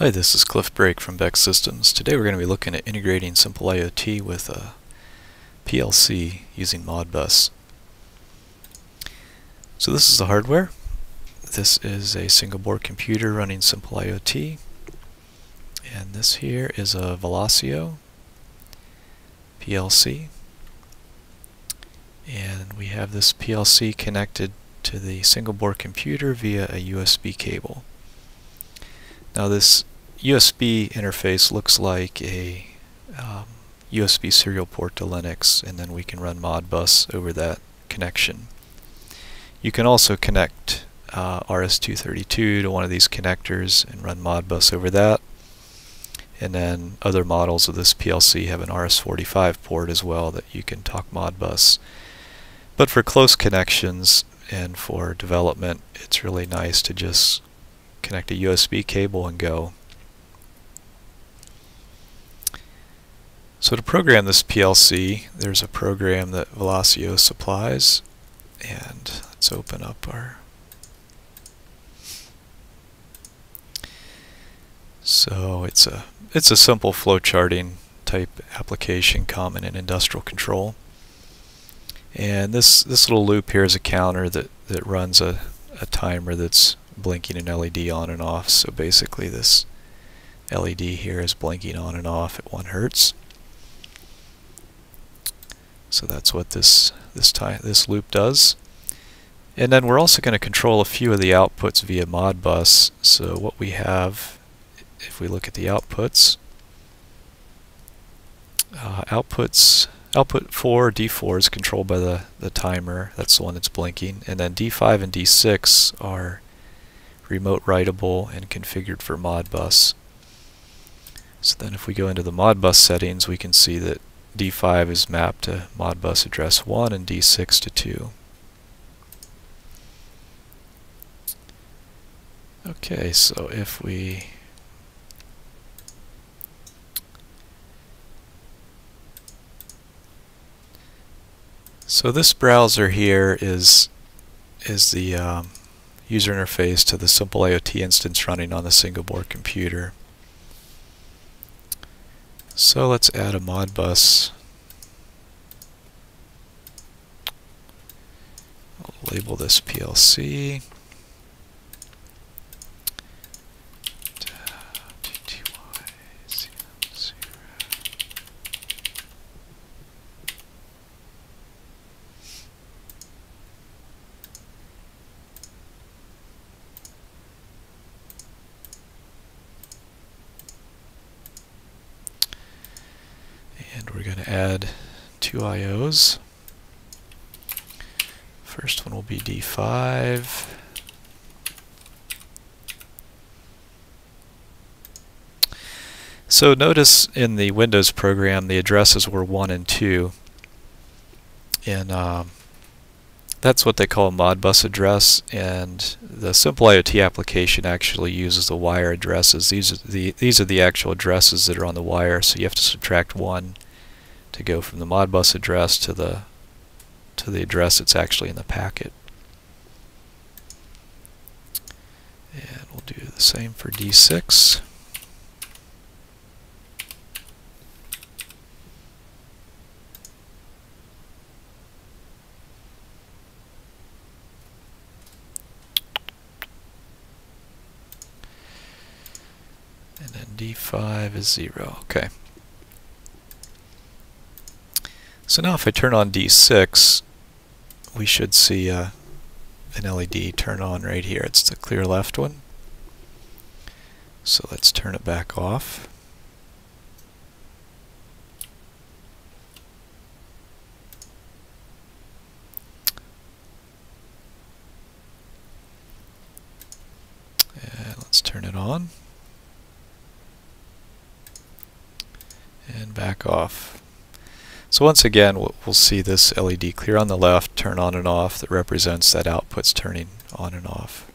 Hi, this is Cliff Brake from BEC Systems. Today we're going to be looking at integrating Simple IoT with a PLC using Modbus. So this is the hardware. This is a single board computer running Simple IoT. And this here is a Velocio PLC. And we have this PLC connected to the single board computer via a USB cable. Now this USB interface looks like a um, USB serial port to Linux and then we can run Modbus over that connection. You can also connect uh, RS-232 to one of these connectors and run Modbus over that. And then other models of this PLC have an RS-485 port as well that you can talk Modbus. But for close connections and for development, it's really nice to just connect a USB cable and go. So to program this PLC, there's a program that Velocio supplies, and let's open up our So it's a it's a simple flowcharting type application common in industrial control. And this this little loop here is a counter that, that runs a, a timer that's blinking an LED on and off. So basically this LED here is blinking on and off at 1 hertz. So that's what this this time this loop does. And then we're also going to control a few of the outputs via Modbus. So what we have, if we look at the outputs, uh, outputs output 4 D4 is controlled by the the timer. That's the one that's blinking. And then D5 and D6 are remote writable and configured for Modbus. So then if we go into the Modbus settings, we can see that D5 is mapped to Modbus address 1 and D6 to 2. Okay, so if we So this browser here is is the um, user interface to the simple IoT instance running on the single board computer. So let's add a Modbus. I'll label this PLC. We're going to add two IOs. First one will be D5. So notice in the Windows program the addresses were 1 and 2 and um, that's what they call a Modbus address and the Simple IoT application actually uses the wire addresses. These are the these are the actual addresses that are on the wire so you have to subtract 1 to go from the Modbus address to the to the address that's actually in the packet. And we'll do the same for D6. And then D5 is 0. Okay. So now if I turn on D6, we should see uh, an LED turn on right here. It's the clear left one. So let's turn it back off. And let's turn it on. And back off. So once again, we'll, see this LED clear on the left, turn on and off, that represents that output's turning on and off.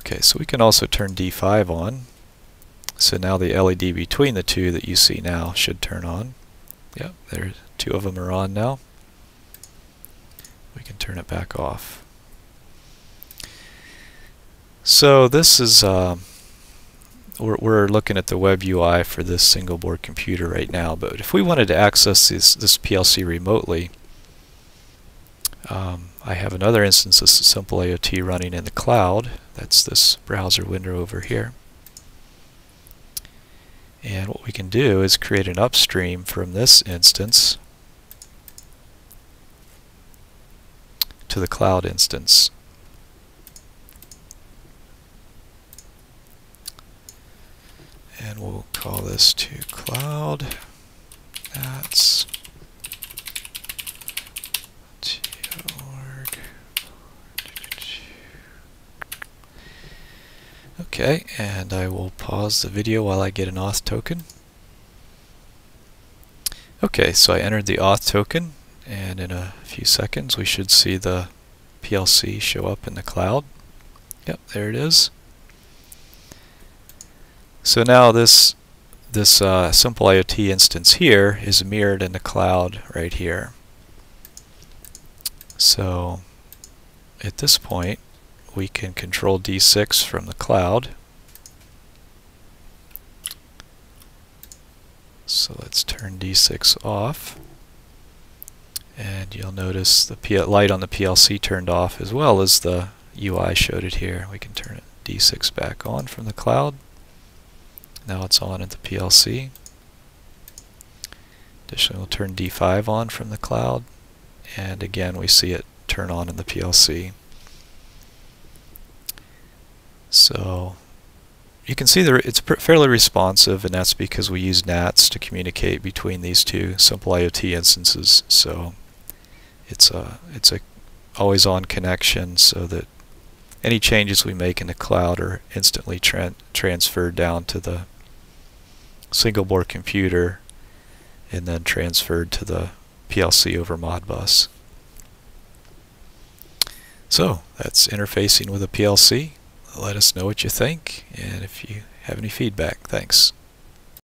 Okay, so we can also turn D5 on. So now the LED between the two that you see now should turn on. Yep, there, two of them are on now. We can turn it back off. So this is um, we're, we're looking at the web UI for this single board computer right now, but if we wanted to access this, this PLC remotely, um, I have another instance of Simple IoT running in the cloud. That's this browser window over here. And what we can do is create an upstream from this instance to the cloud instance. And we'll call this to cloud. That's Okay, and I will pause the video while I get an auth token. Okay, so I entered the auth token, and in a few seconds we should see the PLC show up in the cloud. Yep, there it is. So now this this uh, simple IoT instance here is mirrored in the cloud right here. So at this point we can control D6 from the cloud. So let's turn D6 off. And you'll notice the P light on the PLC turned off as well as the UI showed it here. We can turn it D6 back on from the cloud. Now it's on at the PLC. Additionally, we'll turn D5 on from the cloud. And again, we see it turn on in the PLC. So you can see that it's fairly responsive and that's because we use NATS to communicate between these two simple IoT instances. So it's a, it's a always on connection so that any changes we make in the cloud are instantly tra transferred down to the single board computer and then transferred to the PLC over Modbus. So that's interfacing with a PLC let us know what you think and if you have any feedback. Thanks.